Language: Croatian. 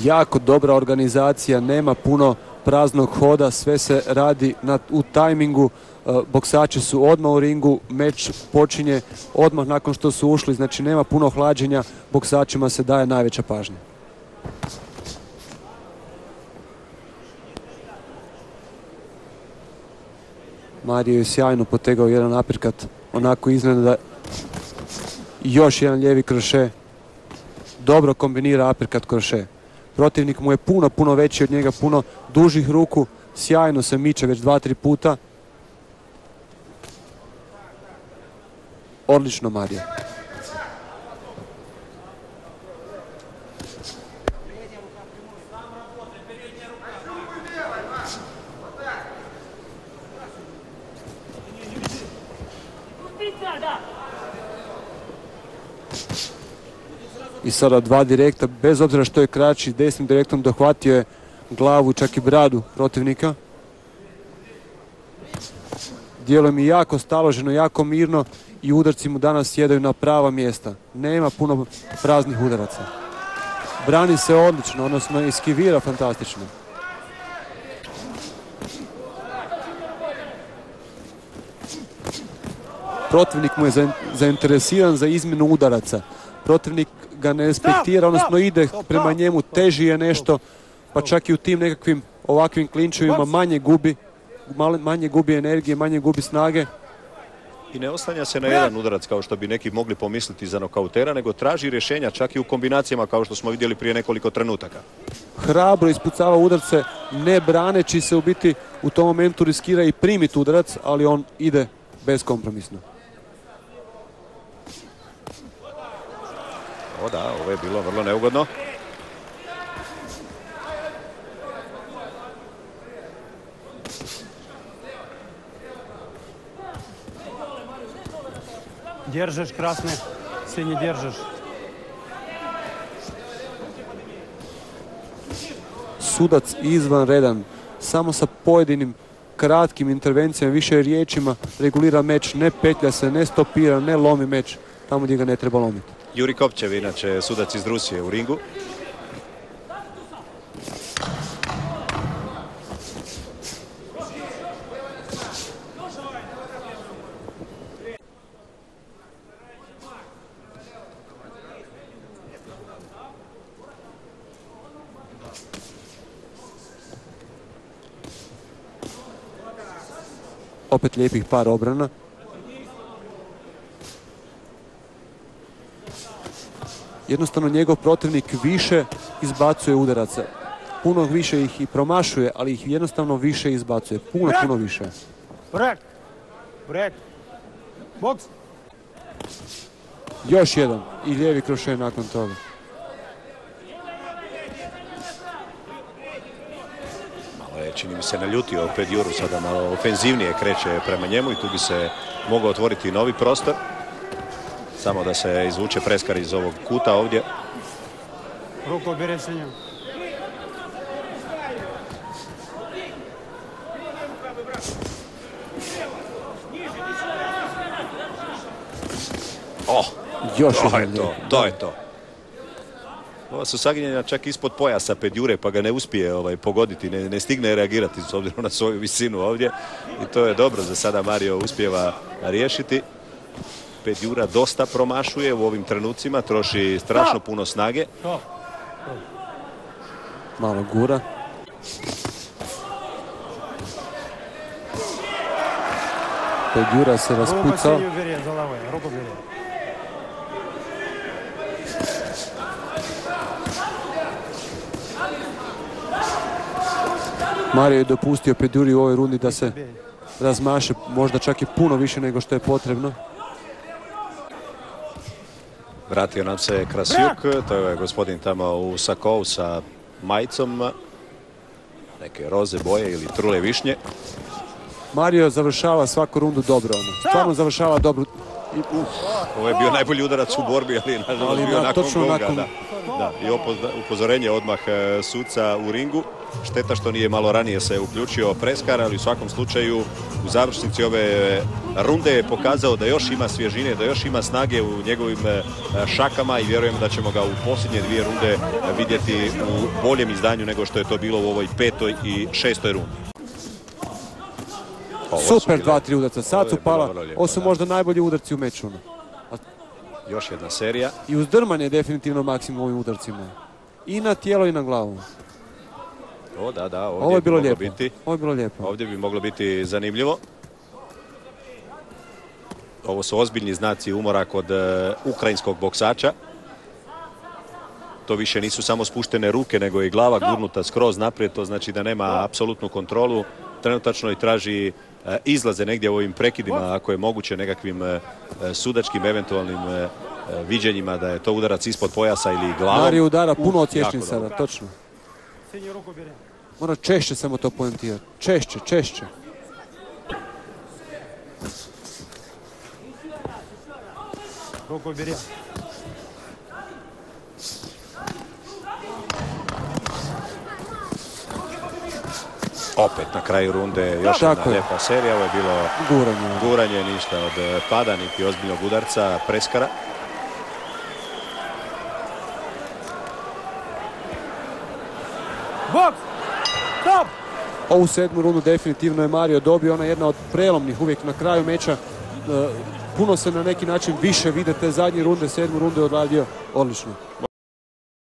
Jako dobra organizacija, nema puno praznog hoda, sve se radi u tajmingu. E, boksači su odmah u ringu, meč počinje odmah nakon što su ušli, znači nema puno hlađenja, boksačima se daje najveća pažnja. Mario je sjajno potegao jedan apirkat, onako izgleda da još jedan lijevi kroše. Dobro kombinira apirkat kroše. Protivnik mu je puno, puno veći od njega, puno dužih ruku. Sjajno se miče već dva, tri puta. Odlično Mario. I sada dva direkta, bez obzira što je kraći, desnim direktom dohvatio je glavu, čak i bradu protivnika. Djeluje mi jako staloženo, jako mirno i udarci mu danas sjedaju na prava mjesta. Nema puno praznih udaraca. Brani se odlično, odnosno iskivira fantastično. Protivnik mu je zainteresiran za izmjenu udaraca. Protivnik ga ne respektira, odnosno ide prema njemu, teži je nešto, pa čak i u tim nekakvim ovakvim klinčevima manje gubi, manje gubi energije, manje gubi snage. I ne ostanja se na jedan udarac kao što bi neki mogli pomisliti za nokautera, nego traži rješenja čak i u kombinacijama kao što smo vidjeli prije nekoliko trenutaka. Hrabro ispucava udarce, ne braneći se u biti u tom momentu riskira i primiti udarac, ali on ide beskompromisno. O da, ovo je bilo vrlo neugodno. Держиш, krasne, sini держиш. Sudac izvanredan, samo sa pojedinim kratkim intervencijama, više riječima regulira meč, ne petlja se, ne stopira, ne lomi meč tamo gdje ga ne treba lomiti. Juri Kopčev, inače sudac iz Rusije u ringu. Opet lijepih par obrana. Jednostavno njegov protivnik više izbacuje udaraca. Puno više ih i promašuje, ali ih jednostavno više izbacuje. Puno, puno više. Boks. Još jedan. I lijevi krošaj nakon toga. Malo je, čini mi se, naljutio opet Juru. Sada malo ofenzivnije kreće prema njemu i tu bi se mogao otvoriti novi prostor. Samo da se izvuče preskar iz ovog kuta ovdje. Ruku obere se njom. Oh, još to je to, to je to. Ova su saginjena čak ispod pojasa Pedjure pa ga ne uspije ovaj, pogoditi, ne, ne stigne reagirati s obzirom na svoju visinu ovdje. I to je dobro, za sada Mario uspjeva riješiti. Pedjura dosta promašuje u ovim trenucima, troši strašno puno snage. Malo gura. Pedjura se raspucao. Mario je dopustio Pedjuri u ovoj rundi da se razmaše možda čak i puno više nego što je potrebno. Vratio nam se Krasjuk, to je gospodin tamo u Sakovu sa majicom. Neke roze boje ili trule višnje. Mario završava svaku rundu dobro. Ono. Stvarno završava dobro. Ovo je bio najbolji udarac u borbi, ali nažalost bio nakon goga. Da. I upozorenje odmah e, suca u ringu. Šteta što nije malo ranije se uključio Preskar, ali u svakom slučaju u završnici ove runde je pokazao da još ima svježine, da još ima snage u njegovim e, šakama i vjerujem da ćemo ga u posljednje dvije runde vidjeti u boljem izdanju nego što je to bilo u ovoj petoj i šestoj rundi. Su Super dva, tri udarca. Sad su pala. lijepo, Ovo su da. možda najbolji udarci u meču. ono. Još jedna serija. I uzdrmanje je definitivno maksimum ovim udarcima. I na tijelo i na glavu. O, da, da, ovdje Ovo je bi bilo moglo lijepo. biti. Ovo je bilo lijepo. Ovdje bi moglo biti zanimljivo. Ovo su ozbiljni znaci umora kod e, ukrajinskog boksača. To više nisu samo spuštene ruke, nego je i glava gurnuta skroz naprijed. To znači da nema apsolutnu kontrolu. Trenutačno i traži e, izlaze negdje u ovim prekidima, ako je moguće nekakvim e, sudačkim eventualnim viđenjima da je to udarac ispod pojasa ili glavom. Mario udara puno od sada, točno. Mora češće samo to poentirati. Češće, češće. Ruku bire. Opet na kraju runde još Tako jedna lijepa serija. Ovo je bilo guranje, guranje ništa od pada, niti ozbiljnog udarca Preskara. Krab! Ovu sedmu rundu definitivno je Mario dobio, ona je jedna od prelomnih uvijek na kraju meča. E, puno se na neki način više vide te zadnje runde, sedmu rundu je odradio odlično.